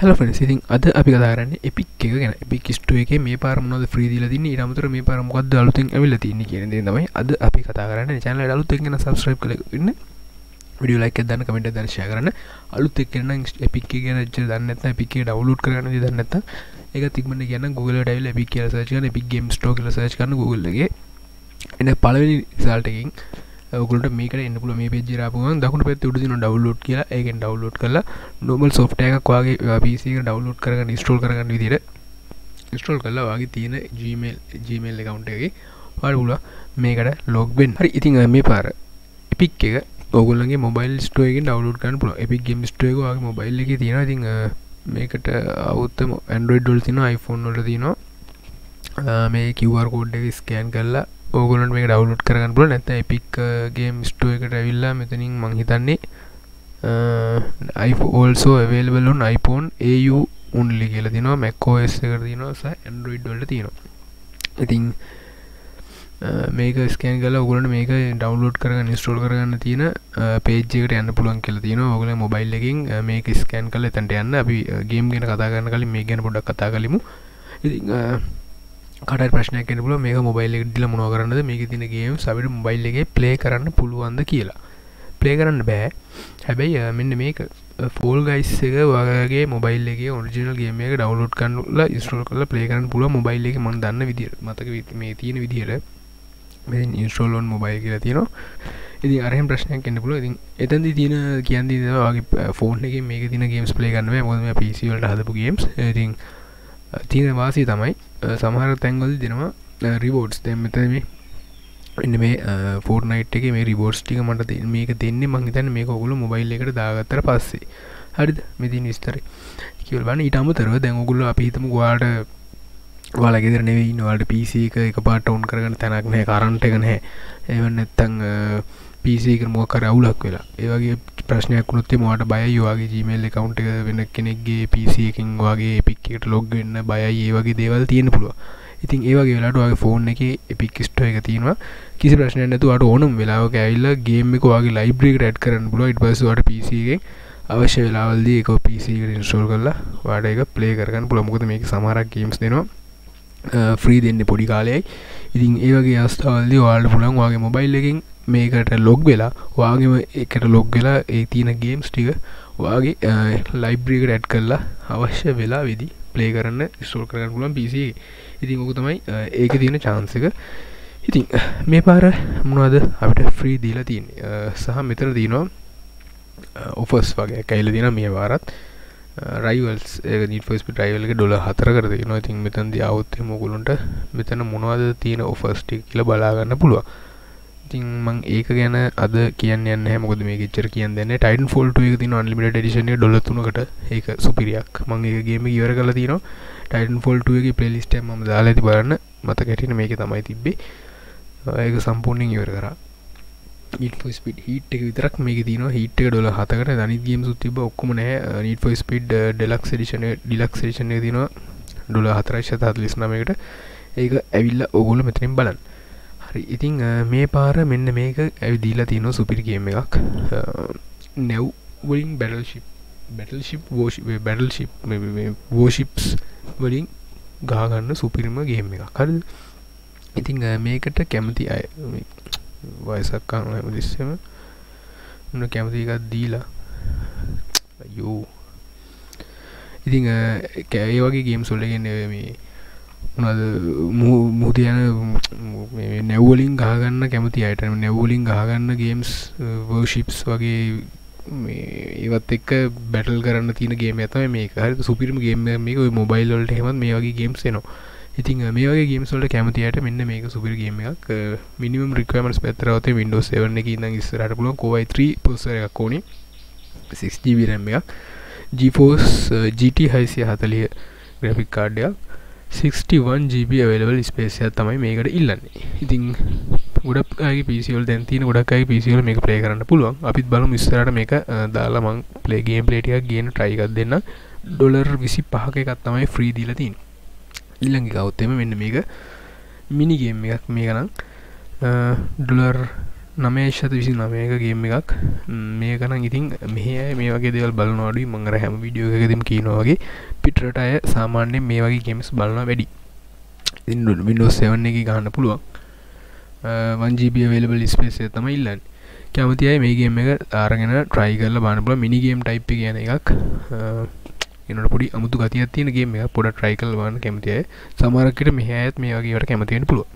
හැල fence ඉතින් අද අපි කදාරන්න එපික් එක ගැන. එපි කිස්ටුව එක මේ පාරමනද ්‍රීදිල දින්න ඉරමතර මේ පරමොක්ද අලුතින් ඇවිල තින්න කියන තමයි අද අපි කතාරන්න චැනල අලුත් එගෙන සබස්්‍රයිප් කලන්න විඩිය ලයික දන්න කමට දර්ශය කරන්න. අලුත් එක්කන එපික් ගැන දන්න පික් ඩවලුට් කරන්න දන්නත එක තික්මට ගැන Google ඩයිල් එපි කියල සචන එපි ගේම් ටෝ කල සච් කරන Googleගේ එන්න පලවෙනි සාල්ටකින් ඔකුලට මේක එන්නපුල මේ පෙජරාපුුවන් දකුණු පැත් උඩදින ඩවලෝඩ් කියලා. ඒගෙන් ඩවලෝඩ් කරලා නොබල් සොෆ්ට එකක් වගේ පිසික ඩවලෝඩ් කරගන්න ස්ටෝල් කරගන්න විදිර ස්ටෝල් කරලා වගේ තියෙන ජීමල් ජීමල් එකකවුන්ටගේ වඩුල මේකට ලොග්බෙන් හරි ඉතිං මේ පාර එපික් එක ඔගුල්ලගේ මොබයිල් ස්ටෝයගෙන් ඩවලෝඩ් කරන්න පුල එපික් ගේම් ස්ටෝයක වගේ මොබයිල් එක තියෙන ඉතිං මේකට අවුත්තම ඇන්ඩරෝයිඩ් ඩොල් තින iPhoneෆෝන් වල තිනවා මේ කිවර් කෝඩ් එක ස්කෑන් කරලා ඕගලන් මේ ඩවලුට් කරගන්න පුල නැත එපික් ගේම් ස්ටෝ එකට ඇවිල්ලා මෙතනින් මං හිතන්නේ uh, අයිෝල්සෝ ඇවේල්බලුන් iPhone AU උන්ලි කියල තිනවා මැක්කෝස් එක තිනවා සහ ඇන්ඩරෝයිඩ් වලට තියෙනවා. ඉතින් uh, මේක ස්කෑන් කල ඔගලට මේක ඩවලෝඩ් කරගන්න ස්ටෝල් කරගන්න තියෙන uh, පේජ්ජකට යන්න පුළුවන් කියල තියෙන ඔගල මොබයිල් එකින් මේක ස්කෑන් කල තැන්ට යන්න. අපි ගේම් ගෙන කතාගන්න කලින් මේ ගැන පොඩක් කතා කලිමු. ඉතින් කට ප්‍රශ්නයක් කෙනපුල මේ මොබයිල් එක්දිල මොන කරන්නද? මේක තින ගේම් සවිට මොබයිල් එක ප්ලේ කරන්න පුළුවන්ද කියලා. ප්ලේ කරන්න බෑ. හැබැයි මෙන්න මේක ෆෝල් ගයිස් එක වගේ මොබයිල් එක ඔරිජිනල් ගේම එක ඩවලෝඩ් කන්නල ස්ටෝල් කල ප්ලේ කරන්න පුල මොබයිල් එක මන් දන්න විදි මතක මේ තියෙන විදිහට මෙ ඉන්ස්ටෝලෝන් මොබයිල් කියලා තියෙනවා. ඉදි අරහෙම ප්‍රශ්නයක් කන්න පුල ඉතින් එතන්දි තියෙන කියන්දී වගේ ෆෝන් එක මේක තින ගේම්ස් ප්ලේ කරන්න මොදම පිසිවලට හදපු ගේම්ස් ඉතින් තියෙන වාසී තමයි සමහර තැන්ගොල් දෙනවා රිබෝඩ්ස් දැම් මෙතම එන්න මේ ෆෝර්නයිට් එක මේ රිබෝඩ්ස් ටික මට මේක දෙන්නේ මංහිතන් මේ ඔගුල මොබයිල් එකට දාගත්තර පස්සේ. හරිද? මෙතින් විස්තර. කිවල් බන්න ඊට අමතරව දැන් ඔගුල්ල අපිහිතම ගවාට වාලගෙදර නෙවෙයි නවාට පිසි එක එක පාට ඔවන් කරගන්න තැනක් නෑ කරන්ට එක නැහැ. එවන්න එත්තං පිසික මොකර අවුලක් වෙලා. ඒවගේ ප්‍රශ්නයක් වුණොත්තේ මට බයි යවාගේ ජීමල් එකකවුන්ට එක වෙන කෙනෙක්ගේ පිසිකින් වගේ පික්කට ලොග් වෙන්න බයයි. ඒ වගේ දේවල් තියෙන පුළුව ඉතින් ඒවගේ වෙලාට වගේ ෆෝන් එක එපික්ස්ටෝ එක තියෙනවා. කිසි ප්‍රශ්න නැතුවට ඕනම් වෙලාව ඇල්ල ගේම එක වගේ ලයිබ්‍රික් රැඩ් කරන්න පුල ඉට පසුවට පිසිගෙන් අවශ්‍ය වෙලාවල්දී එක පිසිකට ඉන්ස්ටෝල් කරලා වාඩ එක ප්ලේ කරගන්න පුළමුකද මේක සමරක් ගේම්ස් දෙනවා. ෆ්‍රී දෙන්න පොඩි කාලයයි. ඉතින් ඒවගේ අස්ථාවල්දි වාල්ට පුළන් වගේ මොබයිල් එකින් මේකට ලොග් වෙලා වාගේම එකට ලොග් වෙලා ඒ තියෙන ගේම්ස් ටික වාගේ ලයිබ්‍රිකට ඇඩ් කරලා අවශ්‍ය වෙලා විදි ප්ලේ කරන්න ස්ටෝල් කරන්න පුලන් පිසි ඉතින් ඔකු තමයි ඒක තියෙන චාන්සක ඉතින් මේ පාර මොනවද අපිට ෆ්‍රී දීලා තියන් සහ මෙතර දීනවා ඔෆස් වගේ. කැයිල දින මේ වාරත්. රයිවල්ස් නිෆස් රයිවල්ක ඩොල හතර කර න ඉතින් මෙතන් අවුත්තේ මොකුලුන්ට මෙතන මොනවද තියෙන ඔෆස්ටික් කියල බලාගන්න පුළුව ඉතින් මං ඒක ගැන අද කියන්න හැමොද මේ ච්චර කියන්න ටයින් ෆෝල්ට එක තින අන්ලිමිට ඩිෂන ඩොලතුනකට ඒක සුපිරියක්. මං ඒගේම ඉවර කල තින ටයින් ෆෝල්ටුවගේ පලලිස්ට ම දාලා ඇති බලන්න. මත කැටින මේක තමයි තිබ්බේ. ඒක සම්පූර්ණයෙන් ඉවර කරා. ඊට ස්පිට හිට එක විතරක් මේක තින හිට ඩොල හතකට. දනිගේම සුතිබ ඔක්කම නෑ නීට ස්පිඩ් ඩෙලක් ෂන ඩිලක් ෂන තින ඩොල හතරයිශ තාත් ලිස්නමකට ඒක ඇවිල්ල ඔගොල මෙතනින් බලන්න. හරි. ඉතිං මේ පාර මෙන්න මේක ඇවිදීලා තියෙන සුපිරිගේම එකක්. නැව් වලින් බැඩල්ශිප් බැටල්ශිප් වෝෂි බැඩල්ශිප් වෝෂිප්ස් වලින් ගාගන්න සුපිරිම ගේම එකක්. හරි ඉතිං මේකට කැමති අය වයසක්කාන හැමදිස්සම උන්න කැමති එකත් දීලා. යෝ ඉතිං කෑ වගේ ගේම් සොල්ලගෙන මේ මොනද මුහතියන නැව්වලින් ගහගන්න කැමති අයට. නැව්වලින් ගහගන්න ගේම්ස් වර්ෂිප්ස් වගේ ඒවත් එක් බැටල් කරන්න තින ගේ ඇතම මේ හරි සුපිරම ගේම මේක. මොබයිල්ලට හෙමත් මේ වගේ ගේම්ස් නවා ඉතින් මේ වගේ ගේම්ස්වලට කැමතියට මෙන්න මේක සුපිරගේම එකක්. මිනිම රිකමට පැතරවත විඩෝ සවන එක ඉන්න ඉස්සරට පුලුව කොවයි 3 පොසර එකක් ඕනේ. 6ජීබ රැම් එකක්. ජිෆෝස් GT හයිසිය හතලිය ග්‍රෆික් කාඩයක් 61GB අවලවල් ස්පේසිය තමයි මේකට ඉල්ලන්නේ. ඉතිං ගොඩක්ගේ පිසිල් දැන්තින ගොඩක්යි පිසිල් මේ ප්ලේ කරන්න පුළුවන්. අපිත් බලු විස්තරට මේක දාලා මං පලේගේම් පලේටියක් ගෙන ට්‍රයිකක් දෙන්න. ඩොලර් විසි පහක එකත් තමයි ෆ්‍රී දීලතින් ඉල්ලඟි කවුත්තෙම මෙන්න මේක. මිනිගේම් එකක් මේ ගනම් ඩොලර් නමේශත විසි නමයක ගේම එකක්. මේ කන ඉතින් මේ මේ වගේ දෙවල් බලනවාඩි මංගර හැම විඩියෝ එකදම කියනවාගේ පිටරට අය සාමාන්‍යයෙන් මේ වගේ ගේම්ස් බලන වැඩි. විඩෝ සෙවන්න එක ගන්න පුළුවන්. වන්ජීපිය වෙලබල් ස්පේසේ තම ඉල්ලන්න. කැමතියි මේගේම එක ආරගෙන ට්‍රයි කරල බානපුල මිනිගේම් ටයිප් කියන එකක්. එනට පොඩි අමුතු ගතියක් තියෙනගේ මේ පොඩ ට්‍රයි කල් වන්න කැමතියි සමරකට මෙහැත් මේ වගේට කැමතියෙන පුළුව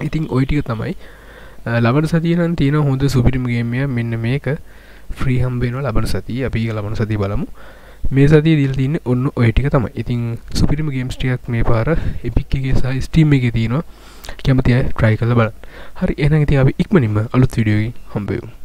ඉතින් ඔයිටික තමයි ලබන සතියන තියෙන හොඳ සුපිරිමගේමය මෙන්න මේක. ෆ්‍රී හම්බේන ලබන සතිය. අපි ලබන සති බලමු. මේ සතිය දිල් තින්න ඔන්න ඔයටික තමයි. ඉතින් සුපිරිම ගේම්ස්ටියක් මේ පාර එපික්ගේ සහ ස්ටීම් එක තියෙනවා. කැමතිය ට්‍රයි කල බල හරි එන ඉති අපි ඉක්මනින්ම අලුත් විඩියෝගී හම්බයමු